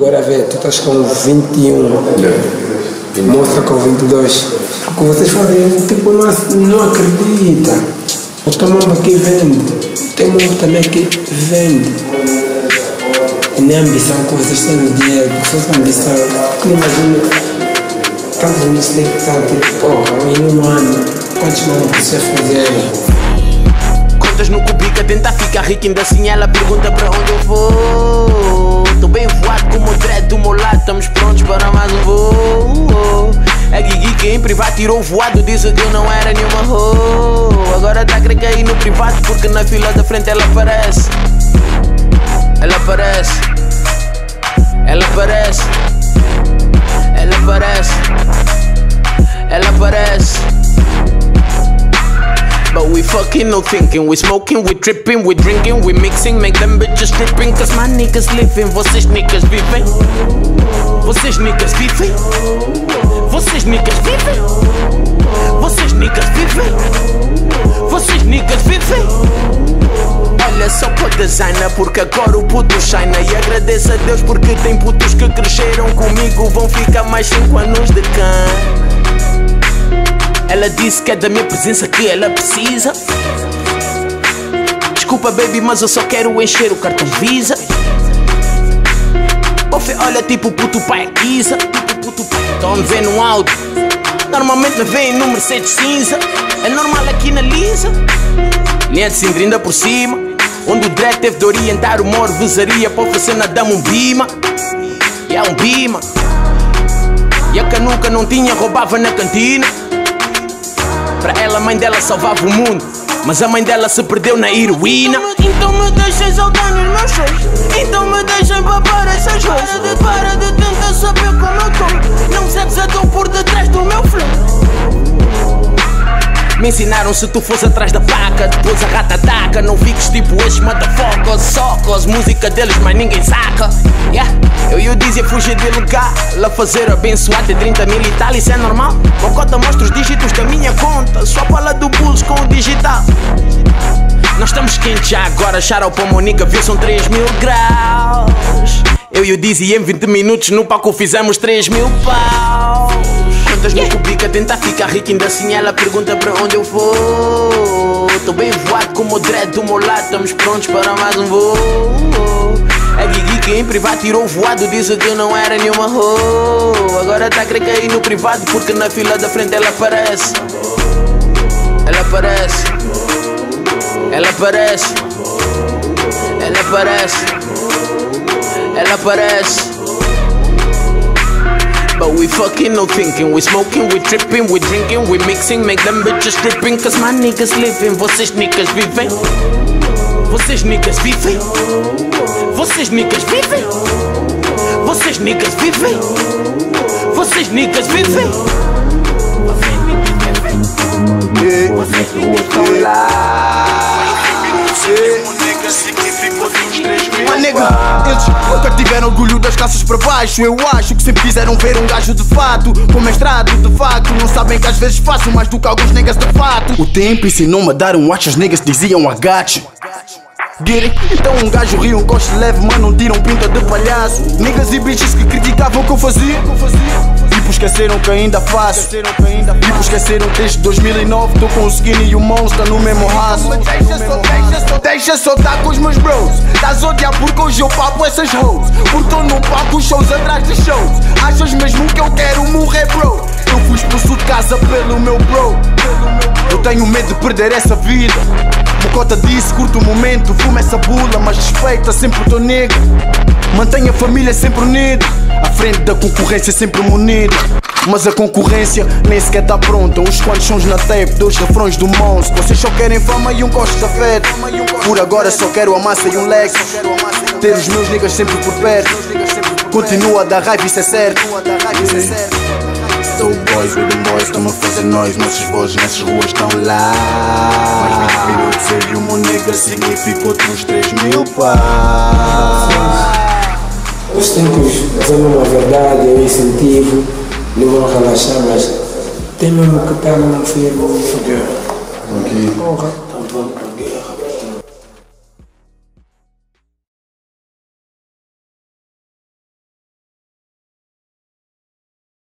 Agora vê, tu estás com 21, mostra com 22. O que vocês fazem, tipo, não, não acredita. Mas tem mambo aqui vende, tem mambo também que vende. E nem a ambição que vocês têm no dinheiro, porque vocês têm ambição. Não imagina tantos anos têm que estar tipo, porra, em um ano, quantos mambo vocês fizeram? Contas no cubica, tenta ficar rico, ainda assim ela pergunta para onde eu vou. Tirou voado, disse que não era nenhuma ho. Agora tá a querer cair no privado, porque na fila da frente ela aparece. Ela aparece. Ela aparece. Fucking no thinking, we smoking, we tripping, we drinking, we mixing, make them bitches tripping. Cause my niggas living, vocês niggas vivem. Vocês niggas vivem. Vocês niggas vivem. Vocês niggas vivem. Vocês niggas vivem. Olha só para designer porque agora o puto shine E agradeço a Deus porque tem putos que cresceram comigo Vão ficar mais 5 anos de cã ela disse que é da minha presença que ela precisa. Desculpa, baby, mas eu só quero encher o cartão Visa. Ofe, olha, tipo puto pai Isa. Tipo puto pai. Estão me vendo áudio. Normalmente me vêem no Mercedes cinza. É normal aqui na Lisa. Linha de cindrinda por cima. Onde o dread teve de orientar o moro visaria para oferecer na dama um bima. E é um bima. E a canuca não tinha, roubava na cantina. Para ela, a mãe dela salvava o mundo. Mas a mãe dela se perdeu na heroína. Então me deixem saudar nos meus shows. Então me deixem papar essas coisas. Para de, para de tentar saber como eu tô. Não percebes a dor Me ensinaram se tu fosse atrás da placa Depois a rata ataca. Não fiques tipo esses motherfuckers Socos, música deles mas ninguém saca. Yeah. Eu e o Dizzy fugir de lugar A fazer abençoar de 30 mil e tal Isso é normal. Bocota mostra os dígitos da minha conta. Só fala do Bulls com o digital. Nós estamos quentes já agora. Shout para Monica viu? São 3 mil graus. Eu e o Dizzy em 20 minutos No palco fizemos 3 mil Contas no cubica, tenta ficar rico, ainda assim ela pergunta para onde eu vou. Tô bem voado como o dread do meu lado, estamos prontos para mais um voo. A Guigui que em privado tirou voado, disse que não era nenhuma ho. Agora tá a querer cair no privado, porque na fila da frente ela aparece. Ela aparece. Ela aparece. Ela aparece. Ela aparece. But we fucking no thinking, we smoking, we tripping, we drinking, we mixing, make them bitches tripping. Cause my niggas living, vocês niggas vivem. Vocês niggas vivem. Vocês niggas vivem. Vocês niggas vivem. Vocês niggas vivem. Vocês niggas estão lá. Mas nega, eles nunca tiveram orgulho das calças para baixo. Eu acho que sempre quiseram ver um gajo de fato, com mestrado de facto. Não sabem que às vezes faço mais do que alguns negas de fato. O tempo ensinou-me a dar um watch, as negas diziam agache. Get? Então um gajo ri, um gosto leve, mas não tiram pinta de palhaço. Niggas e bitches que criticavam o que eu fazia. Esqueceram que ainda faço. Tipo, esqueceram que desde 2009 tô com o skinny e o monster no mesmo raço. Deixa só tá com os meus bros. Tás odiar porque hoje eu papo essas hoes. Porque tô no palco, shows atrás de shows. Achas mesmo que eu quero morrer, bro? Eu fui expulso de casa pelo meu bro. Eu tenho medo de perder essa vida. Mocota disse, curto o momento, fuma essa bula, mas respeita sempre o teu negro. Mantenha a família sempre unida, à frente da concorrência sempre munida. Mas a concorrência nem sequer tá pronta. Uns quantos sons na tape, dois refrões do monstro. Vocês só querem fama e um gosto de afeto. Por agora só quero a massa e um lex. Ter os meus niggas sempre por perto. Continua a dar raiva, isso é certo. So boys with them boys estão a fazer nós Nossas vozes nessas ruas estão lá. Mais 20 minutos e o meu nigga Significa outros 3 mil pá Os tempos dizendo uma verdade, eu incentivo, não vão relaxar, mas tem mesmo que estar num filme, fodeu. Aqui. Porra.